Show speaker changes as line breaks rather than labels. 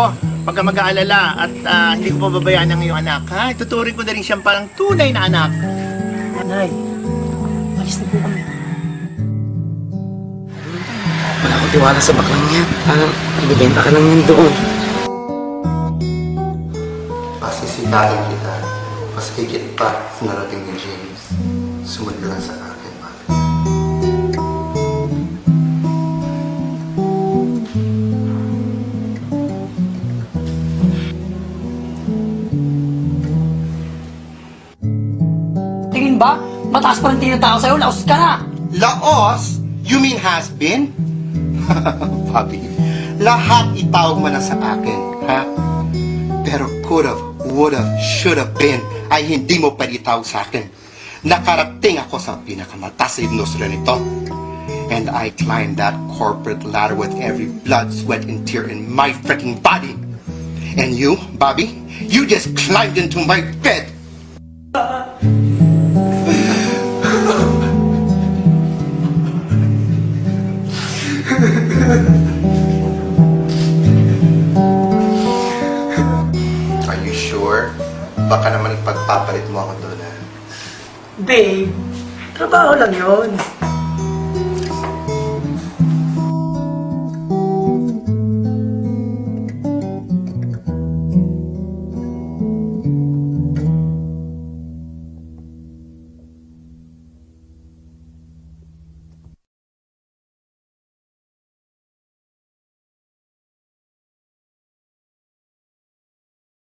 ako, pagka mag-aalala at ah, hindi ko pababayaan ang iyong anak, ha? Tuturing ko na rin siyang parang tunay na anak.
Nay, alis na po kami.
Wala akong tiwala sa baklang yan. Parang ibibenta ka lang yan doon.
Pasisitahin kita. Mas higit pa sa narating ni James. Sumunod ka lang sa akin,
Tingin ba? Mataas pa rin tingin ng tao sa'yo, laos ka na!
Laos? You mean has been? Bobby, lahat itawag mo na sa akin, ha? Pero could've, would've, should've been ay hindi mo pwede itawag sa akin. Nakarating ako sa pinakamataas sa industry nito. And I climbed that corporate ladder with every blood, sweat, and tear in my freaking body. And you, Bobby, you just climbed into my bed. Are you sure? Baka naman ipagpapalit mo ako doon, ha?
Babe, trabaho lang yon.